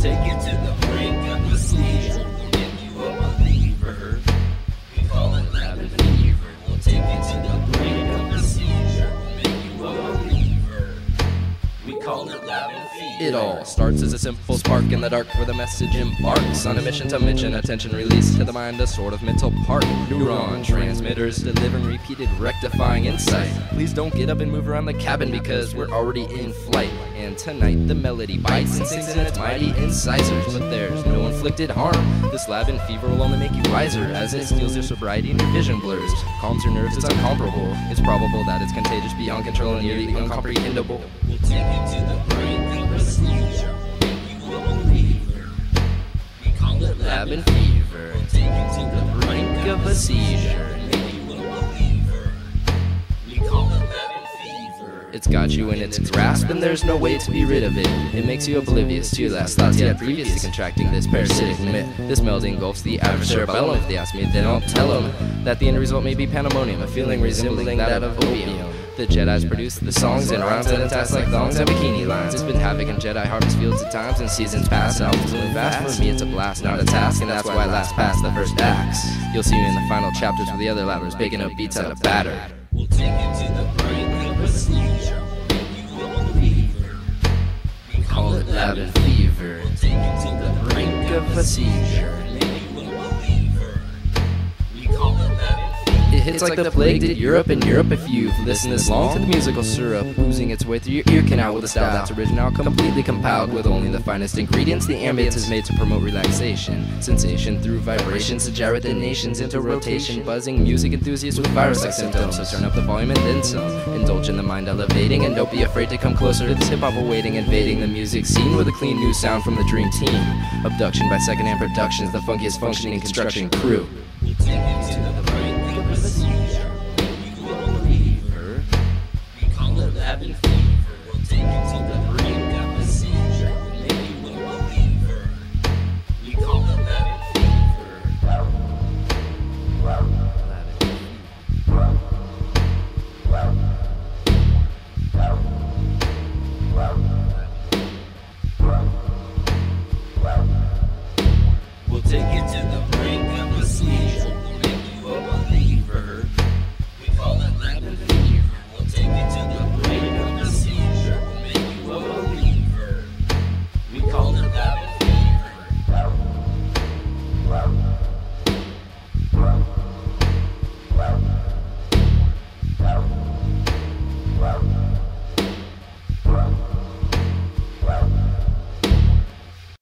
take you to the brink of the sea. Starts as a simple spark in the dark where the message embarks on a mission to mention attention release to the mind, a sort of mental park. Neuron transmitters delivering repeated rectifying insight. Please don't get up and move around the cabin because we're already in flight. And tonight the melody bites and sings in its mighty incisors, but there's no inflicted harm. This Labin fever will only make you wiser as it steals your sobriety and your vision blurs. Calms your nerves, it's incomparable. It's probable that it's contagious beyond control and nearly incomprehensible. And fever, to the brink of a seizure. It's got you in its grasp, and there's no way to be rid of it. It makes you oblivious to your last thoughts you had previous to contracting this parasitic myth. This meld engulfs the average cerebellum. If they ask me, they don't tell them that the end result may be pandemonium, a feeling resembling that of opium. The Jedi's produce the songs and rhymes that entice like thongs and bikini lines. It's been havoc in Jedi harvest fields at times, and seasons pass. Albums move fast. For me, it's a blast, not a task, and that's why I last past the first acts. You'll see me in the final chapters with the other labbers, baking up beats out of batter. We'll take you to the brink of a seizure. You won't believe her. We Call it Labin fever, take you to the brink of a seizure. Hits like the plague did Europe and Europe if you've listened this long to the musical syrup oozing its way through your ear canal with a style that's original, completely compiled with only the finest ingredients. The ambience is made to promote relaxation, sensation through vibrations to gyrate the nations into rotation. Buzzing music enthusiasts with virus-like symptoms, so turn up the volume and then some. Indulge in the mind elevating and don't be afraid to come closer to this hip hop awaiting, invading the music scene with a clean new sound from the dream team. Abduction by Second Hand Productions, the funkiest functioning construction crew.